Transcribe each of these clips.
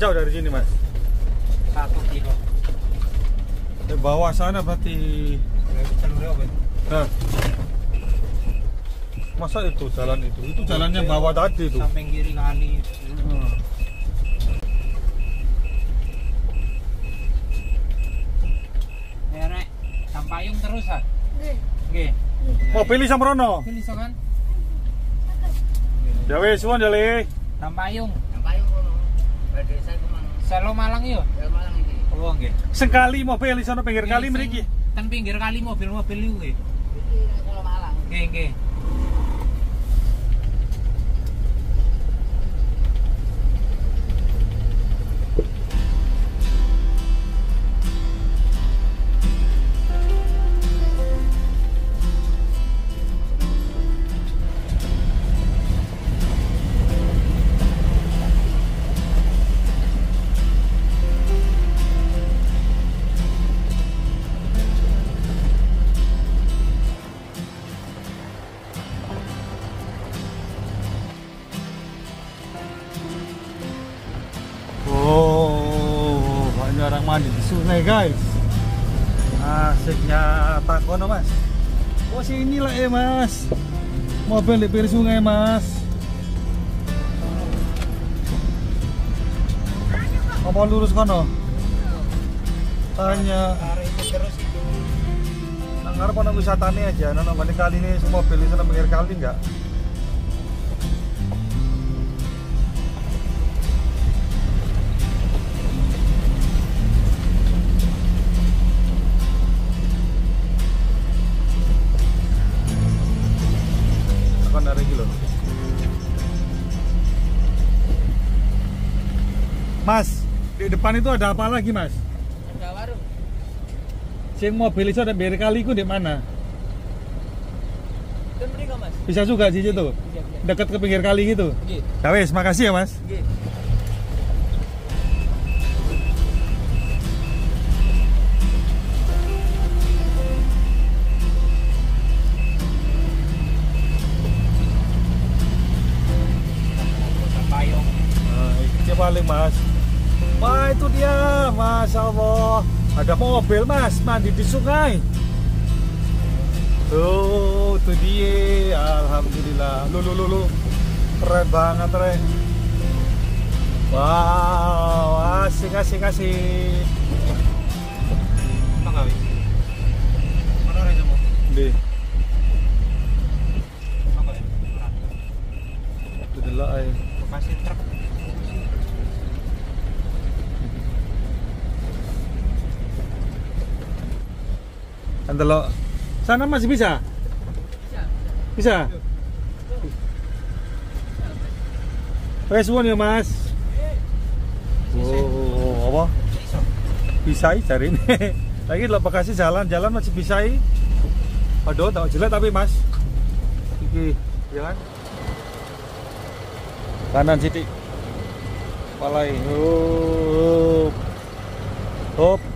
Jauh dari sini, Mas? Satu kilo. Di bawah sana berarti Nah. Masa itu jalan itu? Itu jalannya bawah tadi tuh. Samping kiri kali. Hmm. Merek sampayung terus kan? Oke. Mobil iso mrono. Pilih so kan? Ya wis, suwun ya, Le. Sampayung. Saya kemang. Selo Malang yuk. Ya malang iki. Oh nggih. Sekali mobil iso nang pinggir kali Sing- mriki. Ten pinggir kali mobil-mobil niku nggih. Iki kalau malang. Nggih nggih. Guys. Asiknya takono, Mas. Oh, sini lah eh, Mas. Mobil di pinggir sungai, Mas. Apa lurus kono? Tanya. Hari ini terus itu. Nang ngarep ana wisatane aja, nang kali ini semua mobil itu nang pinggir kali enggak? Mas, di depan itu ada apa lagi, Mas? Ada warung. Sing mobil itu ada pinggir kali itu di mana? Mriko, Mas. Bisa juga di situ. Iya, iya. Dekat ke pinggir kali gitu. Nggih. Ya makasih ya, Mas. Ini paling mas. Itu dia, masya Allah. Ada mobil mas, mandi di sungai. Tuh, itu dia. Alhamdulillah. Lu, lu, lu, lu. Keren banget, Re. Wow, asik, asik, asik. Apa wis? Mana rene mo? Di, Apa ya? aja. Masih truk. Anda lo, sana masih bisa? Bisa. Wes ya, Mas. Oh, apa? Bisa cari ini. Lagi lo Bekasi jalan-jalan masih bisa Aduh, tak jelek tapi Mas. Iki, jalan. Kanan sidik. Palai. Hop. Hop.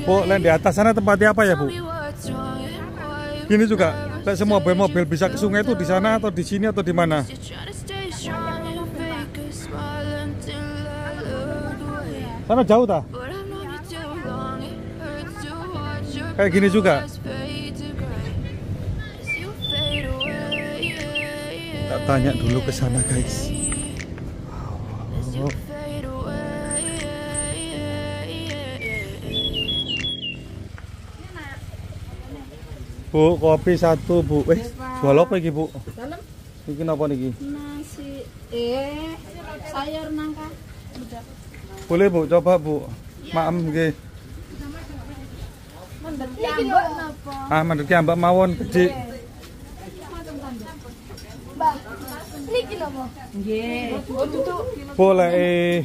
Bu, lain di atas sana tempatnya apa ya, Bu? Gini juga, kayak semua mobil-mobil bisa ke sungai itu di sana atau di sini atau di mana? Sana jauh tak? Kayak gini juga? Tak tanya dulu ke sana, guys. Bu, kopi satu, Bu. Eh, jual apa iki, Bu? Dalam Iki napa niki? nasi eh sayur nangka Boleh, Bu, coba, Bu. Maem nggih. mendet jambak napa Ah, mandek ambak mawon gede. niki napa nggih oh Boleh eh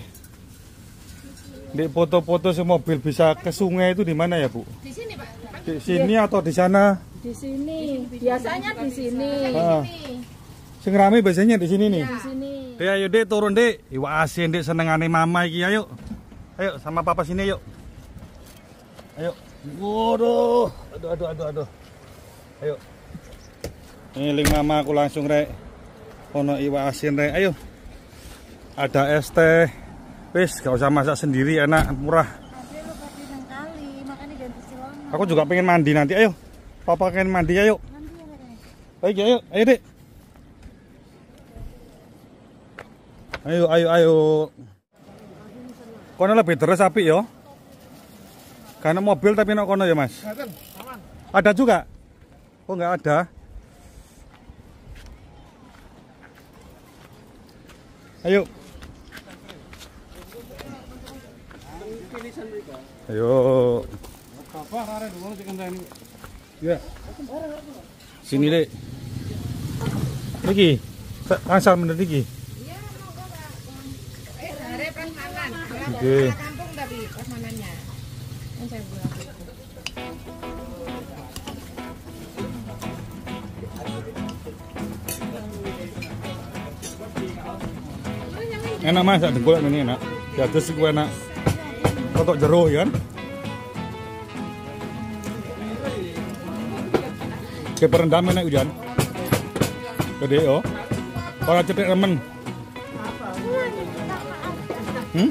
di foto-foto si mobil bisa ke sungai itu di mana ya, Bu? di sini pak Di sini atau di sana? Di sini biasanya di sini Ah. Sing rame biasanya di sini nih. di sini Dek ayo dek turun dek. Iwa asin dek senengane mama iki ayo. Ayo sama papa sini yuk. Ayo. Waduh. Aduh aduh aduh aduh. Ayo. Ngiling mama aku langsung rek. Ono iwa asin rek. Ayo. Ada es teh. Wis, gak usah masak sendiri enak, murah. Aku juga pengen mandi nanti. Ayo. Papa pengen mandi ayo. Nanti ya. Baik, ayo, ayo dek. Ayo, ayo, ayo. Kono lebih terus api yo. Karena mobil tapi nak kono ya mas. Ada juga? Oh nggak ada. Ayo. Ayo. Ya. Sini dek. Iki. Asal bener iki. Oke. Kampung tapi pas manannya. Yang saya bilang. Enak mas, ada dengkul ini enak. Terus gue enak. Kotok jeruk ya kan. Kayak perendam enak hujan. Gede yo. Kalau cetek remen. Hmm?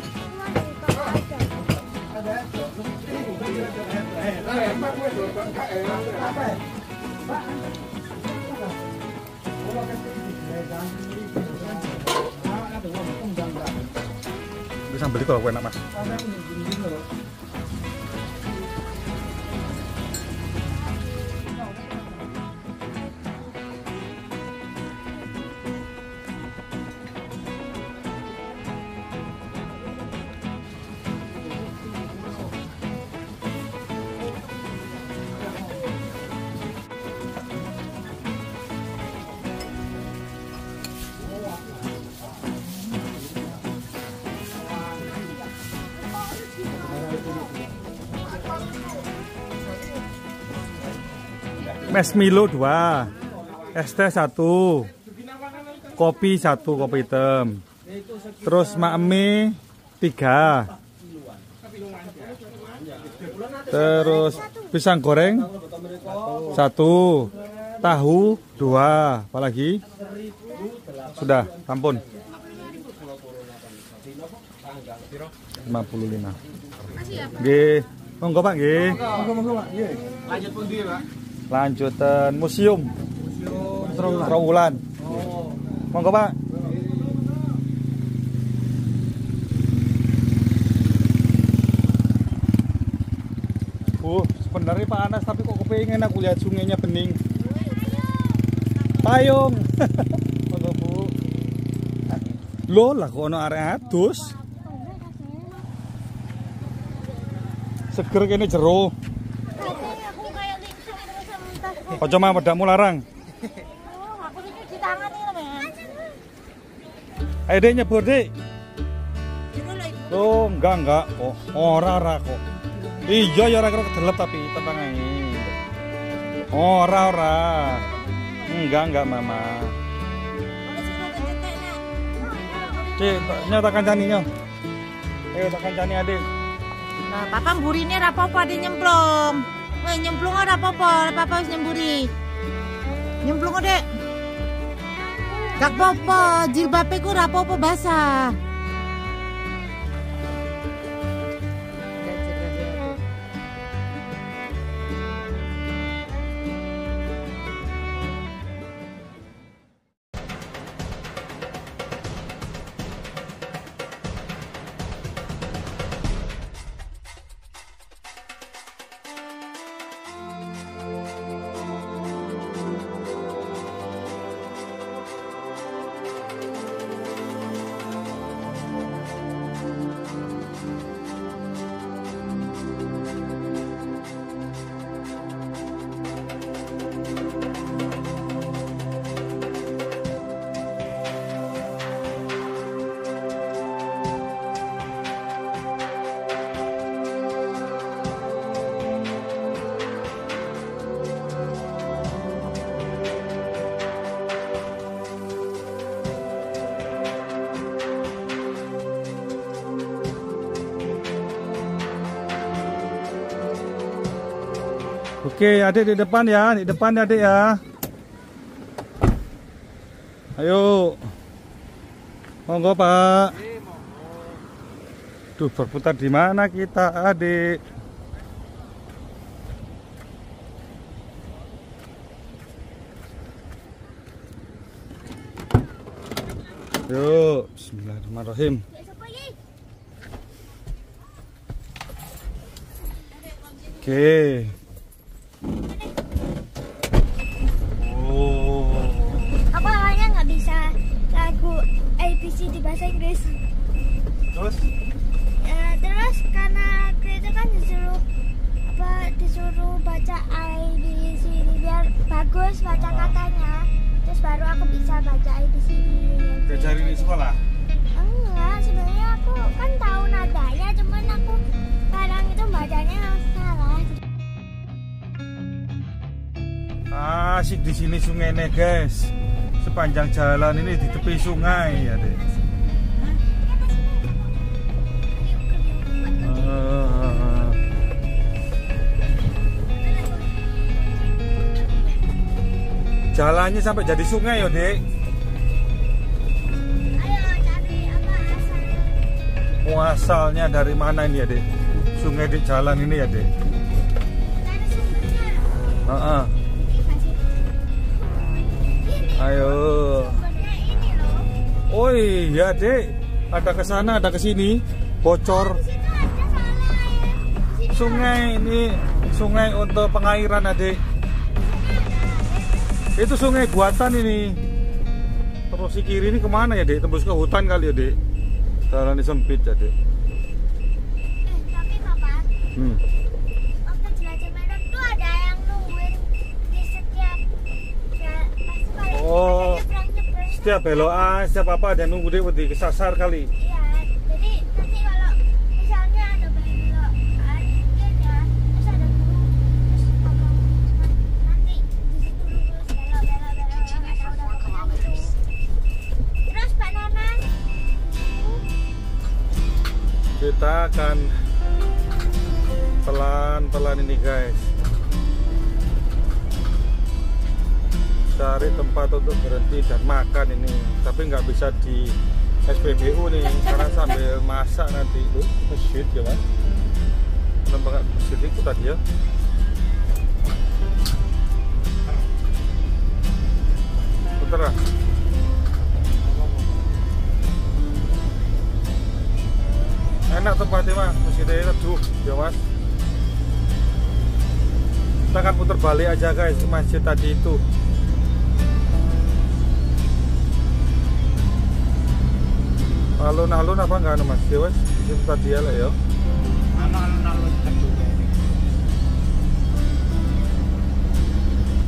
Bisa beli kalau enak mas. Milo 2 Es teh 1 Kopi 1 kopi hitam. Terus makmi 3 Terus pisang goreng 1 Tahu 2 Apalagi Sudah ampun. 55 Nggih. Monggo Pak nggih. Lanjut pun dia, Pak. Lanjutan museum Trawulan. Monggo Pak. Uh, sebenarnya panas tapi kok kepengen aku lihat sungainya bening. Payung. Monggo Bu. Loh lah kok ono arek adus. Seger kene jero. Katanya aku kayak lingsung terus entah. Ojo mah pedakmu larang. Oh. Ayo dek nyebur dek. Oh enggak enggak kok. Ora ora kok. Iya ya ora kira kedelep tapi tenang ae. Ora ora. Enggak enggak mama. Cek nyatakan caninya. Ayo tak kancani adik. Nah, papa mburi ini rapopo ada nyemplung. Weh, nyemplung ada apa-apa, papa harus nyemburi. Nyemplung dek. Gak apa-apa, rapopo basah. Oke, adik di depan ya, di depan ya adik ya. Ayo. Monggo Pak. Duh, berputar di mana kita, adik? Yuk, Bismillahirrahmanirrahim. Oke. Oh. Aku awalnya nggak bisa lagu ABC di bahasa Inggris. Terus? Eh, terus karena itu kan disuruh apa disuruh baca ABC biar bagus baca katanya. Terus baru aku bisa baca ABC. Diajari di sekolah? Enggak, sebenarnya aku kan tahu nadanya, cuman aku kadang itu bacanya salah. Asik di sini sungainya, guys. Sepanjang jalan ini di tepi sungai ya, Dek. Ah. Jalannya sampai jadi sungai ya, Dek. Muasalnya dari mana ini ya, Dek? Sungai di jalan ini ya, Dek. Cari sumbernya. Ayo. loh. Oh iya, Dek. Ada ke sana, ada ke sini. Bocor. Ya. Sungai ini sungai untuk pengairan, Adik. Itu sungai buatan ini. Terus si kiri ini ke mana ya, Dek? Tembus ke hutan kali ya, Dek? Jalan ini sempit ya, Dek. Eh, tapi papa, Hmm. waktu jelajah Medan tuh ada yang nungguin di setiap ya, pasti kalau Oh. nyebrang nyebrang Setiap belokan, setiap apa ada yang nunggu Dek di kesasar kali. Iya, jadi nanti kalau misalnya ada belokan mungkin ya, terus ada guru terus ngomong nanti di situ lurus belok belok belok nggak tahu udah pokoknya gitu. Terus Pak Nanan, Kita akan pelan-pelan ini, guys. Cari tempat untuk berhenti dan makan ini. Tapi nggak bisa di SPBU nih, karena sambil masak nanti. Tuh, masjid ya, Mas. Nggak masjid itu tadi ya? Puter ah. enak tempatnya mas masjidnya teduh ya mas kita akan putar balik aja guys masjid tadi itu alun-alun apa enggak anu mas? Ya mas itu tadi ya lah ya.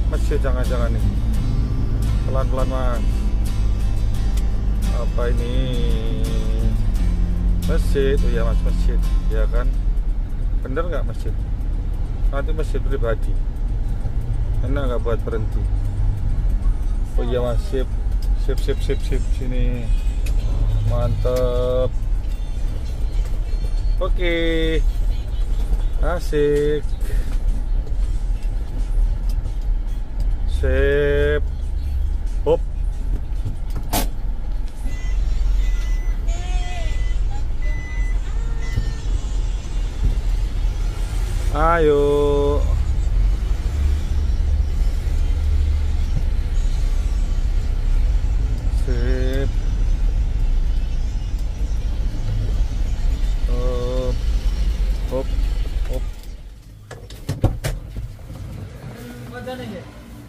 Masjid jangan-jangan nih. Pelan-pelan mas. Apa ini? Masjid. Oh ya mas masjid. Ya kan? Bener nggak masjid? Nanti masjid pribadi. Enak nggak buat berhenti? Oh iya mas. Sip. Sip sip sip sip. Sini mantep. Oke. Asik. Sip. Hop. Ayo. Sip. Hop. Hop. Hop.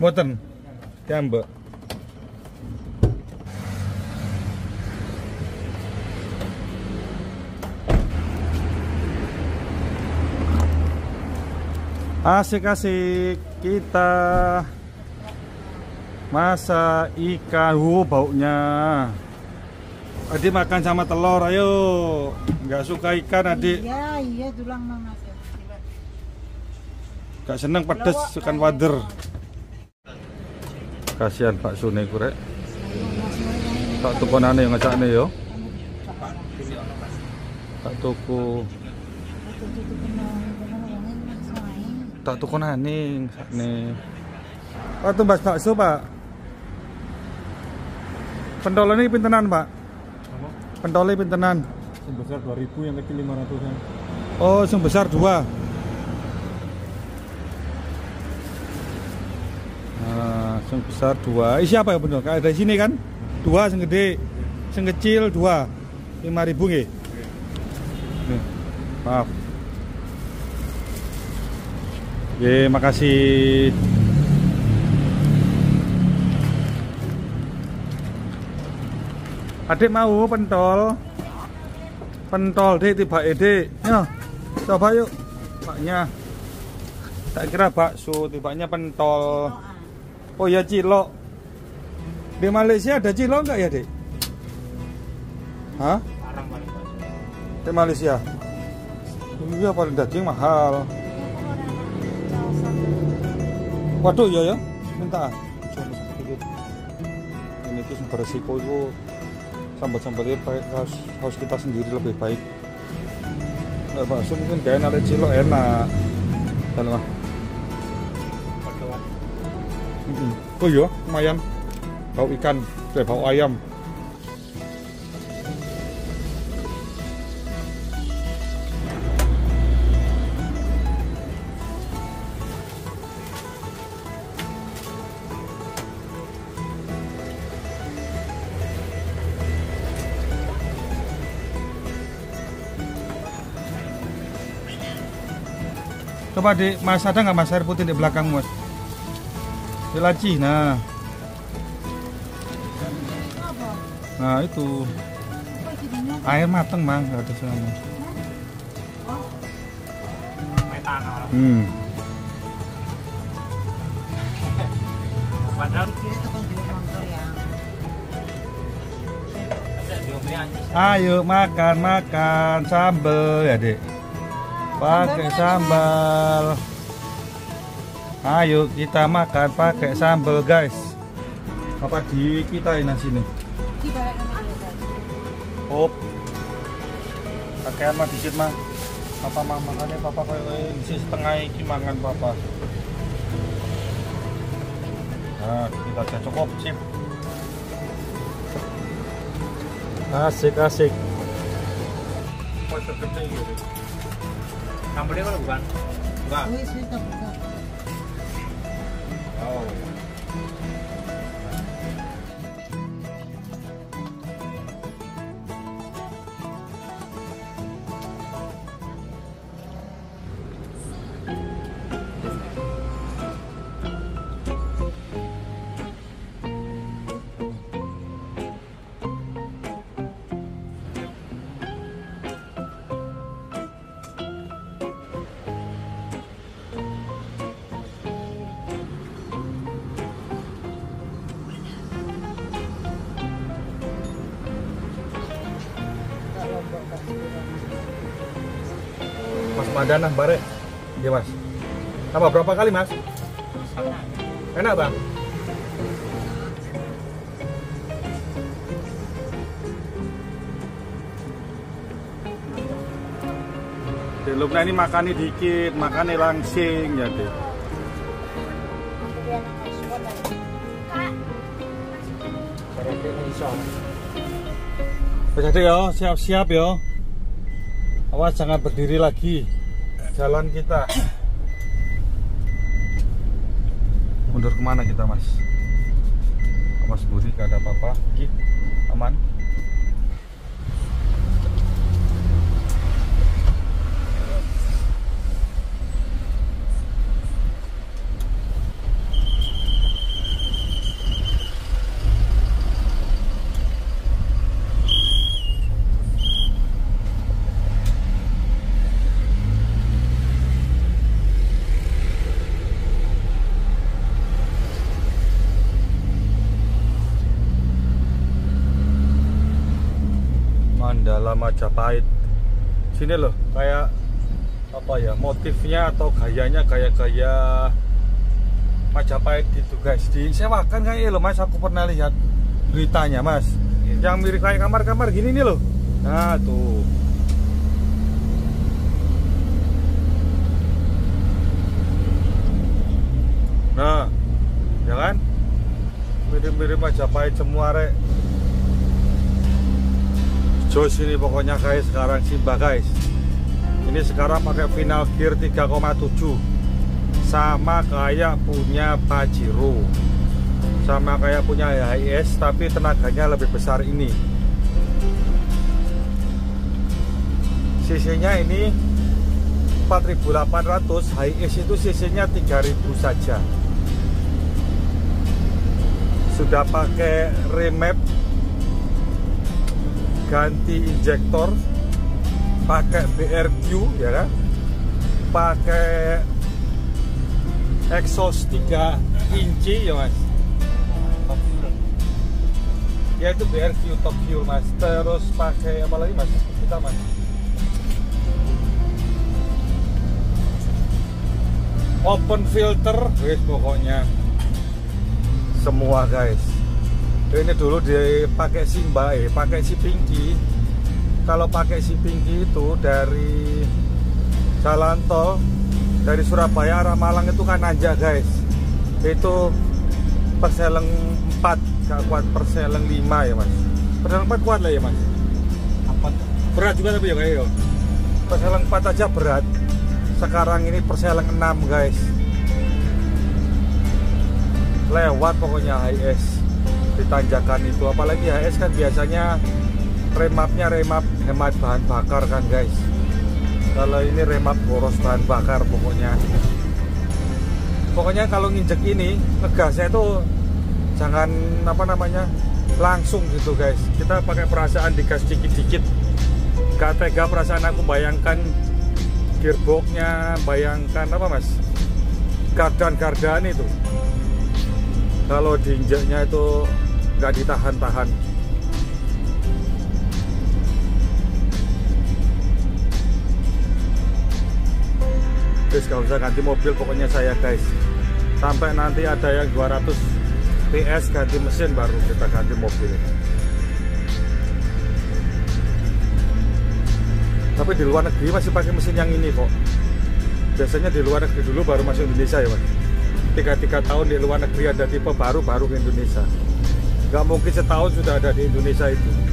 Mboten. Ya, Mbak. Asik-asik kita masak ikan, uh baunya. Adik makan sama telur, ayo. Nggak suka ikan, adik. Iya, iya tulang mama. Gak seneng pedes, ikan wader. Kasihan Pak Sune kurek. Tak tekonane yang nih yo. Tak tuku. Tak tukonane sakne. Pak tumbas bakso, Pak. ini pintenan, Pak? pendol ini pintenan. Yang besar 2000 yang kecil 500 -an. Oh, sebesar dua 2. Sing besar dua. Isi apa ya bener? Kayak dari sini kan? Dua sing gede, sing kecil dua. Lima ribu. Nih, maaf. Oke, makasih. Adik mau pentol. Pentol deh tiba ede Ya, coba yuk. Paknya. Tak kira bakso, tibanya pentol. Oh ya cilok. Di Malaysia ada cilok nggak ya dek? Hah? Di Malaysia? Iya paling daging mahal. Waduh ya ya, minta. Ini tuh beresiko itu sambat-sambatnya baik harus, harus kita sendiri lebih baik. Nah, bakso mungkin gak ada cilok enak. Dan lah. Mm-mm. Oh iya, lumayan. Bau ikan, eh, bau ayam. Coba di Mas ada nggak Mas air putih di belakang Mas? Laci, nah. Nah itu air mateng mang ada. Metan. Hmm. Ayo makan makan sambel ya dek. Pakai sambal. Ayo kita makan pakai sambal guys. Apa di kita ini sini? Hop. Kakean mah dikit mah. Papa mah makannya papa kayak isi setengah iki mangan papa. Nah, kita aja cukup sip. Asik asik. kok gede gitu. Sambalnya kalau bukan? Enggak. Oh. Madana bare. Iya mas. Tambah berapa kali mas? Enak bang? Lubna ini makannya dikit, makannya langsing ya deh. Wes adik yo, siap-siap yo. Awas jangan berdiri lagi. Jalan kita. Mundur ke mana kita mas? Mas Budi gak ada apa-apa. Aman. Majapahit. Sini loh, kayak apa ya motifnya atau gayanya kayak gaya Majapahit gitu guys. Disewakan kayak loh mas, aku pernah lihat beritanya mas. Yang mirip kayak kamar-kamar gini nih loh. Nah tuh. Nah, ya kan? Mirip-mirip Majapahit semua rek. Jos ini pokoknya guys sekarang Simba guys. Ini sekarang pakai final gear 3,7 sama kayak punya Pajero. Sama kayak punya HIS tapi tenaganya lebih besar ini. Cc-nya ini 4800 HIS itu cc-nya 3000 saja. Sudah pakai remap ganti injektor pakai BRQ ya kan? Pakai exhaust 3 inci ya mas. Ya itu BRQ top fuel mas. Terus pakai apa lagi mas? Kita mas. Open filter guys pokoknya. Semua guys ini dulu dipakai Simba eh pakai si Pinky. Kalau pakai si Pinky itu dari jalan tol dari Surabaya arah Malang itu kan nanjak guys. Itu perseleng 4 gak kuat perseleng 5 ya mas. Perseleng 4 kuat lah ya mas. Apa? berat juga tapi ya kayak ya perseleng 4 aja berat. Sekarang ini perseleng 6 guys. Lewat pokoknya HIS di tanjakan itu. Apalagi HIS kan biasanya remapnya remap hemat bahan bakar kan guys. Kalau ini remap boros bahan bakar pokoknya. Pokoknya kalau nginjek ini ngegasnya itu jangan apa namanya langsung gitu guys. Kita pakai perasaan digas dikit-dikit. Gak tega perasaan aku bayangkan gearboxnya bayangkan apa mas? Gardan-gardan itu. Kalau diinjaknya itu nggak ditahan-tahan. Guys kalau bisa ganti mobil pokoknya saya guys. Sampai nanti ada yang 200 PS ganti mesin baru kita ganti mobil. Tapi di luar negeri masih pakai mesin yang ini kok. Biasanya di luar negeri dulu baru masuk Indonesia ya mas. Tiga tiga tahun di luar negeri ada tipe baru baru ke Indonesia nggak mungkin setahun sudah ada di Indonesia itu